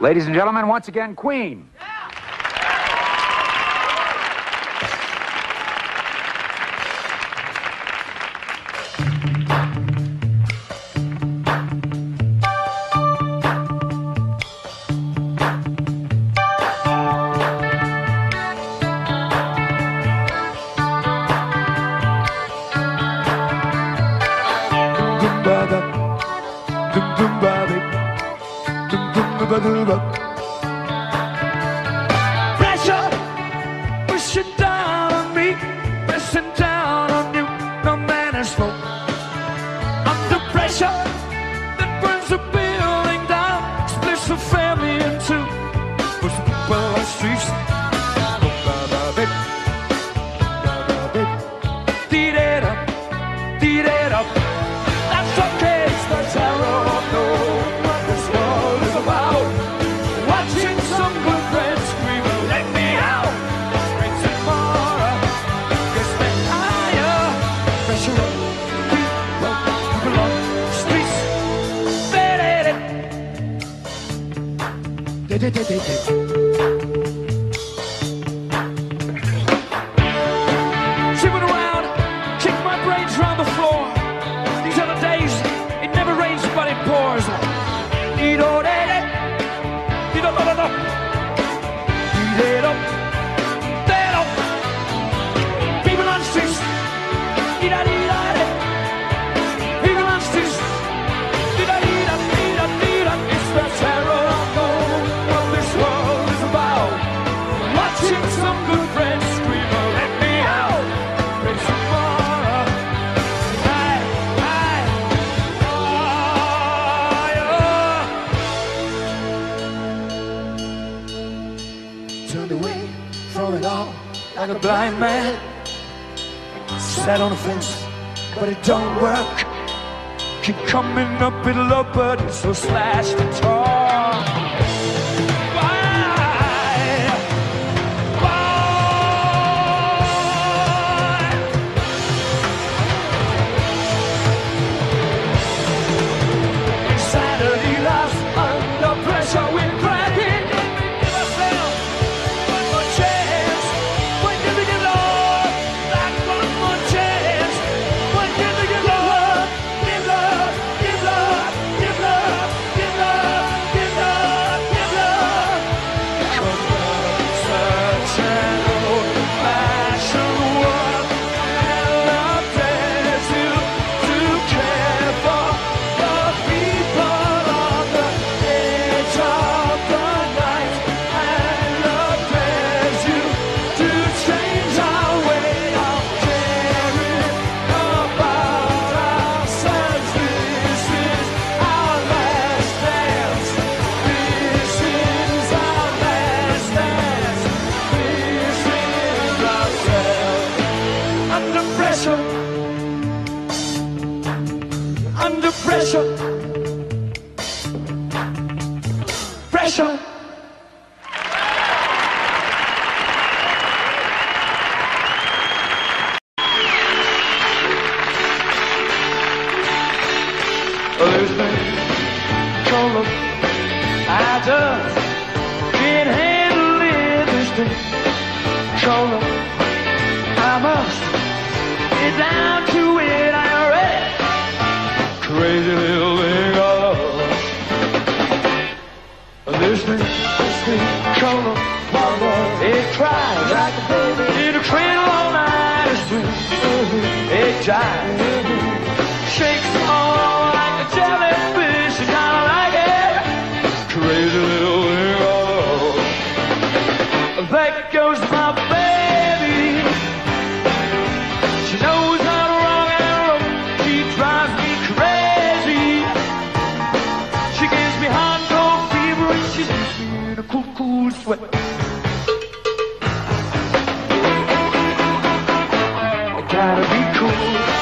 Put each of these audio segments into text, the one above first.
Ladies and gentlemen, once again, Queen. ba dul did, hey hey. like a blind man Sat on a fence, but it don't work Keep coming up, it'll it's so slash and torn. special. There's I just can't handle it. Come on, it cries like a baby in cradle all night. It jives, shakes. cool, cool sweat. I gotta be cool.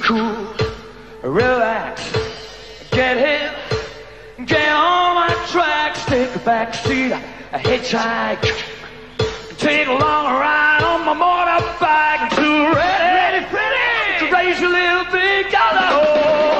cool, relax, get in, get on my tracks, take a back seat, a hitchhike, take a long ride on my motorbike, too ready, ready, ready to raise your little big dollar.